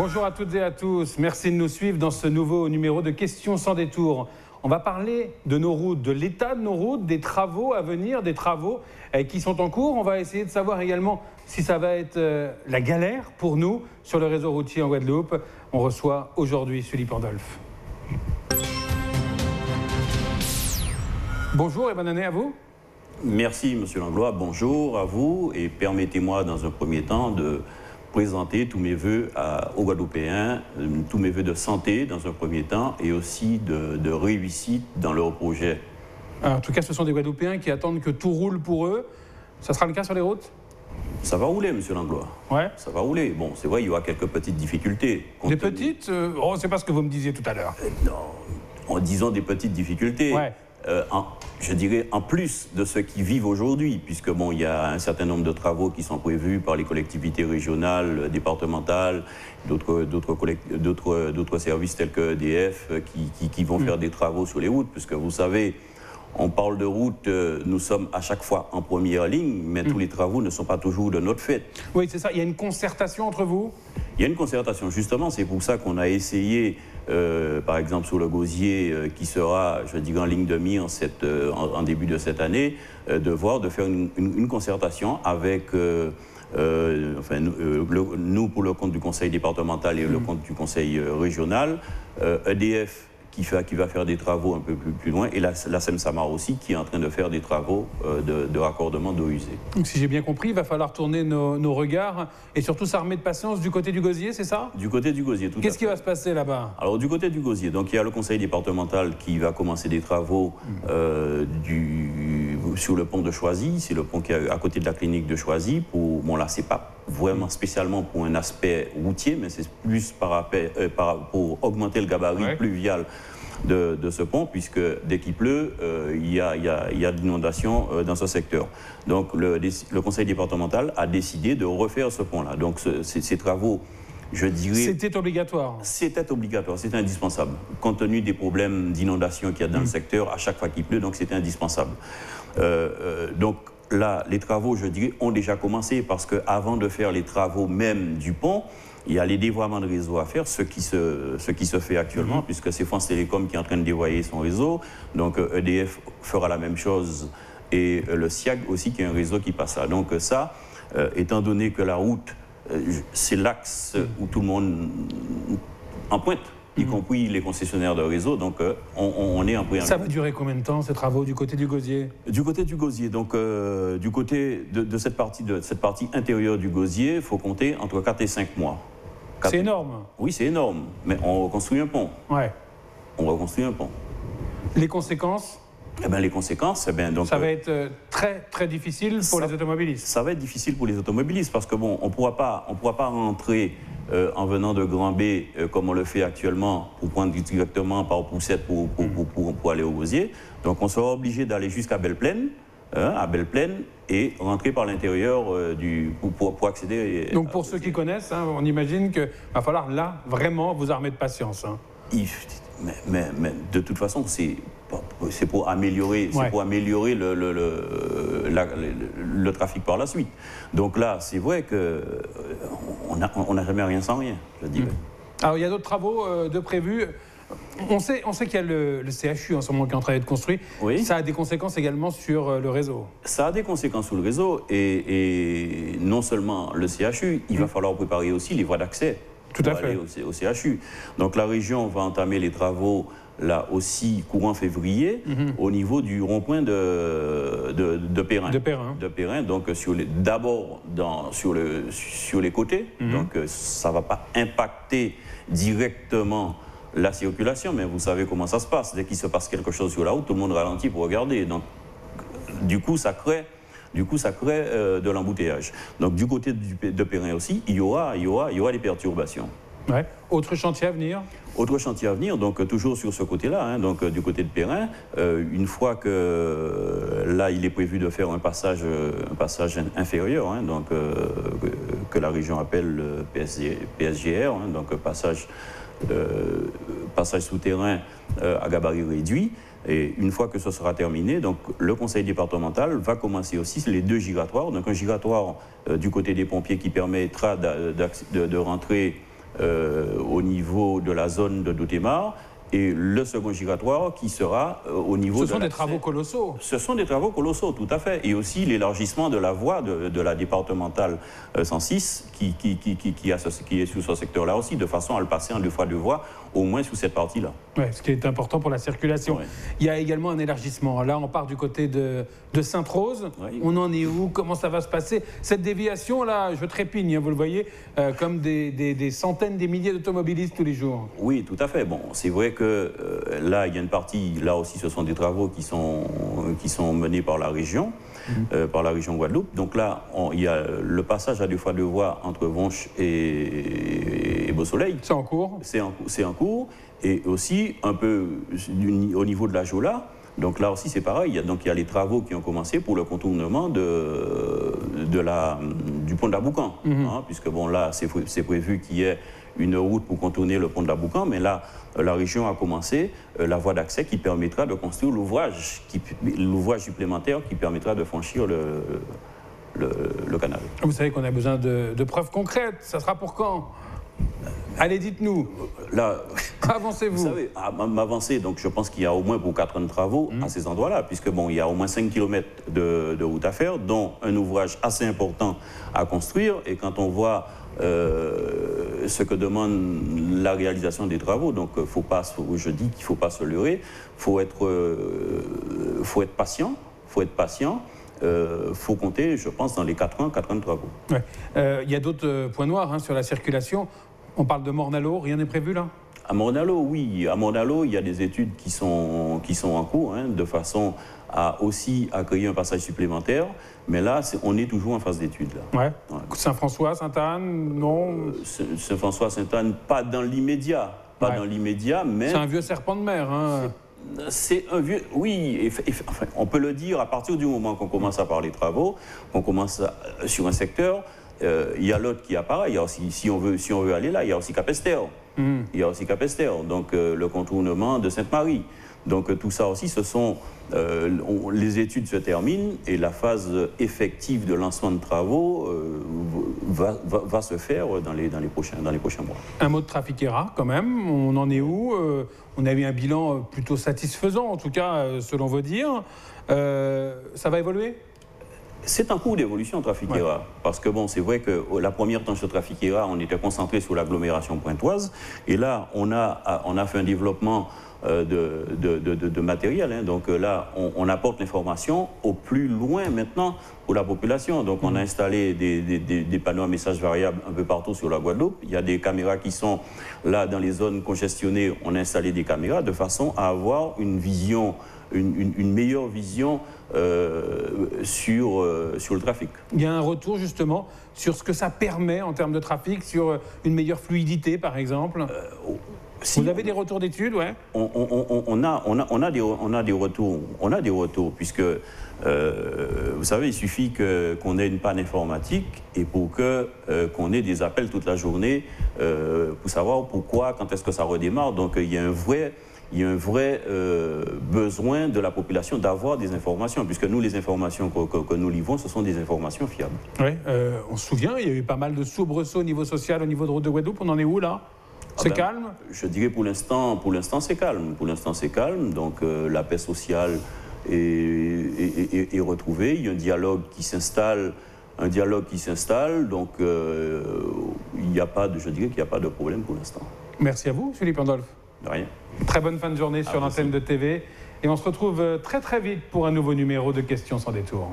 Bonjour à toutes et à tous. Merci de nous suivre dans ce nouveau numéro de Questions sans détour. On va parler de nos routes, de l'état de nos routes, des travaux à venir, des travaux eh, qui sont en cours. On va essayer de savoir également si ça va être euh, la galère pour nous sur le réseau routier en Guadeloupe. On reçoit aujourd'hui Sully Pandolf. Bonjour et bonne année à vous. Merci, Monsieur Langlois. Bonjour à vous et permettez-moi dans un premier temps de présenter tous mes voeux aux Guadeloupéens, euh, tous mes voeux de santé dans un premier temps et aussi de, réussite dans leur projet. en tout cas, ce sont des Guadeloupéens qui attendent que tout roule pour eux. Ça sera le cas sur les routes? Ça va rouler, monsieur Langlois. Ouais. Ça va rouler. Bon, c'est vrai, il y aura quelques petites difficultés. Des petites euh, Oh, c'est pas ce que vous me disiez tout à l'heure. Euh, non, en disant des petites difficultés. Ouais. Euh, je dirais en plus de ceux qui vivent aujourd'hui, puisque bon, il y a un certain nombre de travaux qui sont prévus par les collectivités régionales, départementales, d'autres services tels que EDF qui, qui, vont mm. faire des travaux sur les routes, puisque vous savez, on parle de route, euh, nous sommes à chaque fois en première ligne, mais tous mm. les travaux ne sont pas toujours de notre fait. Oui, c'est ça. Il y a une concertation entre vous? Il y a une concertation, justement. C'est pour ça qu'on a essayé, euh, par exemple, sur le gosier, euh, qui sera, je dirais, en ligne de mire en, début de cette année, de voir, de faire une, concertation avec. enfin, nous, pour le compte du conseil départemental et le mm. compte du conseil régional, EDF qui, va faire des travaux un peu plus, loin, et la, la SEM-SAMAR aussi, qui est en train de faire des travaux euh, de, raccordement d'eau usée. Donc, si j'ai bien compris, il va falloir tourner nos, regards et surtout s'armer de patience du côté du gosier, c'est ça? Du côté du gosier, tout Qu'est-ce qui va se passer là-bas? Alors, du côté du gosier, donc il y a le conseil départemental qui va commencer des travaux euh, du, sur le pont de Choisy, c'est le pont qui est à côté de la clinique de Choisy, pour, bon là, c'est pas vraiment spécialement pour un aspect routier, mais c'est plus par, euh, par, pour augmenter le gabarit pluvial de, ce pont, puisque dès qu'il pleut, euh, il y a, il y a, de l'inondation euh, dans ce secteur. Donc le, le, conseil départemental a décidé de refaire ce pont-là. Donc ces travaux je dirais... C'était obligatoire C'était obligatoire, c'était indispensable. Compte tenu des problèmes d'inondation qu'il y a dans le mm. secteur à chaque fois qu'il pleut, donc c'était indispensable. donc là, les travaux, je dirais, ont déjà commencé parce qu'avant de faire les travaux même du pont, il y a les dévoiements de réseau à faire, ce qui se, ce qui se fait actuellement, mhm. puisque c'est France Télécom qui est en train de dévoyer son réseau. Donc EDF euh, e fera la même chose et euh, le SIAG aussi, qui est un réseau qui passe là. Donc ça, euh, étant donné que la route, c'est l'axe où tout le monde en pointe y mhm. compris les concessionnaires de réseau. Donc, euh, on, est en Ça va durer combien de temps, ces travaux, du côté du gosier? Du côté du gosier. Donc, euh, du côté de, cette partie, de cette partie intérieure du gosier, il faut compter entre 4 et 5 mois. C'est énorme. Oui, c'est énorme. Mais on reconstruit un pont. Ouais. On reconstruit un pont. Les conséquences? Eh bien, les conséquences, eh bien, donc, ça va euh, être très très difficile pour les automobilistes. Ça va être difficile pour les automobilistes parce que bon, on pourra pas, on pourra pas rentrer euh, en venant de Grand B, euh, comme on le fait actuellement, pour prendre directement par Poussette pour, pour, pour, aller au Gosier. Donc on sera obligé d'aller jusqu'à Belle-Plaine, hein, à Belle-Plaine, et rentrer par l'intérieur euh, du pour, pour, accéder. Donc pour ceux qui connaissent, hein, on imagine qu'il va falloir là vraiment vous armer de patience. Hein. mais, mais, de toute façon, c'est c'est pour améliorer, pour améliorer le, le, le, trafic par la suite. Donc là, c'est vrai qu'on euh, n'a on jamais rien sans rien, je dirais. Hmm. Alors, il y a d'autres travaux euh, de prévus. On sait, on sait qu'il y a le, CHU en ce moment qui est en train d'être construit. Oui. Ça a des conséquences également sur euh, le réseau. Ça a des conséquences sur le réseau et, non seulement le CHU, il va hmm. falloir préparer aussi les voies d'accès. Tout à fait. au, CHU. Donc la région va entamer les travaux là aussi courant février, mhm. au niveau du rond-point de, de, de, Perrin. De Perrin. De Perrin, donc d'abord sur, le, sur les côtés, mhm. donc euh, ça ne va pas impacter directement la circulation, mais vous savez comment ça se passe. Dès qu'il se passe quelque chose sur la route, tout le monde ralentit pour regarder. Donc, du coup, ça crée du coup, ça crée euh, de l'embouteillage. Donc, du côté de Perrin aussi, il y aura, il y aura, il y aura des perturbations. Ouais. Autre chantier à venir? Autre chantier à venir, donc toujours sur ce côté-là, hein, donc du côté de Perrin, euh, une fois que là il est prévu de faire un passage, un passage inférieur, hein, donc que la région appelle le PSGR, hein, donc passage, passage souterrain à gabarit réduit. Et une fois que ce sera terminé, donc le conseil départemental va commencer aussi les deux giratoires. Donc un giratoire du côté des pompiers qui permettra de, de rentrer au niveau de la zone de Doutémar et le second giratoire qui sera euh, au niveau de Ce sont des travaux colossaux. Ce sont des travaux colossaux, tout à fait. Et aussi l'élargissement de la voie de, la départementale 106 euh, qui, qui, qui, qui, est sur ce secteur-là aussi, de façon à le passer en deux fois deux voies, au moins sous cette partie-là. Ouais, ce qui est important pour la circulation. Il y a également un élargissement. Là, on part du côté de, de Sainte-Rose. On en est où? Comment ça va se passer? Cette déviation-là, je trépigne, hein, vous le voyez, euh, comme des, des, des, centaines, des milliers d'automobilistes tous les jours. Oui, tout à fait. Bon, c'est vrai que euh, là, il y a une partie, là aussi, ce sont des travaux qui sont, qui sont menés par la région, mhm. euh, par la région Guadeloupe. Donc là, il y a le passage à deux fois deux voies entre Vonche et, Beau Soleil. C'est en cours C'est en, en, cours. Et aussi, un peu au niveau de la Jola, donc là aussi, c'est pareil. Il y a, donc il y a les travaux qui ont commencé pour le contournement de, de la, du pont d'Aboucan. Mhm. Hein, puisque bon, là, c'est prévu qu'il y ait une route pour contourner le pont d'Aboucan, mais là, euh, la région a commencé euh, la voie d'accès qui permettra de construire l'ouvrage, l'ouvrage supplémentaire qui permettra de franchir le, le, canal. Vous savez qu'on a besoin de, de preuves concrètes. Ça sera pour quand? Allez, dites-nous. Là, avancez-vous. Vous savez, m'avancer, donc je pense qu'il y a au moins pour 4 ans de travaux à mmh. ces endroits-là, puisque bon, il y a au moins 5 km de, de, route à faire, dont un ouvrage assez important à construire. Et quand on voit euh, ce que demande la réalisation des travaux. Donc, euh, faut pas, je dis qu'il ne faut pas se leurrer, il faut, être, euh, faut être patient, faut être patient. Il faut compter, je pense, dans les 4 ans, 4 ans de travaux. Il y a d'autres points noirs hein, sur la circulation. On parle de Mornalo, rien n'est prévu là? À Mornalo, oui. À Mornalo, il y a des études qui sont, qui sont en cours, hein, de façon à aussi accueillir un passage supplémentaire. Mais là, on est toujours en phase d'étude. Ouais. Saint-François, Sainte-Anne, non? Euh, Saint-François, Sainte-Anne, pas dans l'immédiat. Pas dans l'immédiat, mais... C'est un vieux serpent de mer, hein c'est un vieux. Oui, enfin, on peut le dire à partir du moment qu'on commence à parler travaux, qu'on commence sur un secteur. Euh, il y a l'autre qui apparaît. Il y a aussi, si on veut, si on veut aller là, il y a aussi Capester. Hmm. Il y a aussi Capester. Donc euh, le contournement de Sainte-Marie. Donc tout ça aussi, ce sont euh, les études se terminent et la phase effective de lancement de travaux euh, va, se faire dans les, prochains, mois. Un mot de Trafiquera quand même, on en est où euh, On a eu un bilan plutôt satisfaisant en tout cas selon vos dires. ça va évoluer? C'est un cours d'évolution Trafiquera, parce que bon, c'est vrai que la première tranche de Trafiquera, on était concentré sur l'agglomération pointoise, et là, on a, on a fait un développement euh, de, de, matériel. Hein. Donc euh, là, on, apporte l'information au plus loin maintenant pour la population. Donc on a mm. installé des, panneaux à messages variables un peu partout sur la Guadeloupe. Il y a des caméras qui sont là dans les zones congestionnées. On a installé des caméras de façon à avoir une vision, une, meilleure vision euh, sur, sur le trafic. Il y a un retour justement sur ce que ça permet en termes de trafic, sur une meilleure fluidité par exemple? Vous avez des retours d'études, ouais? On, on, a, on, a, on, a des, on a des retours, on a des retours, puisque euh, vous savez, il suffit qu'on ait une panne informatique et pour que euh, qu'on ait des appels toute la journée euh, pour savoir pourquoi, quand est-ce que ça redémarre. Donc il y a un vrai, il y a un vrai besoin de la population d'avoir des informations, puisque nous, les informations que, que, nous livrons, ce sont des informations fiables. Oui, on se souvient, il y a eu pas mal de soubresauts au niveau social, au niveau de de Guadeloupe. On en est où là? Ah c'est ben, calme? Je dirais pour l'instant, pour l'instant c'est calme. Pour l'instant c'est calme. Donc euh, la paix sociale est, retrouvée. Il y a un dialogue qui s'installe, un dialogue qui s'installe. Donc euh, il n'y a pas de, je dirais qu'il n'y a pas de problème pour l'instant. Merci à vous, Philippe Andolphe. De rien. Très bonne fin de journée sur l'antenne de TV. Et on se retrouve euh, très très vite pour un nouveau numéro de Questions sans détour.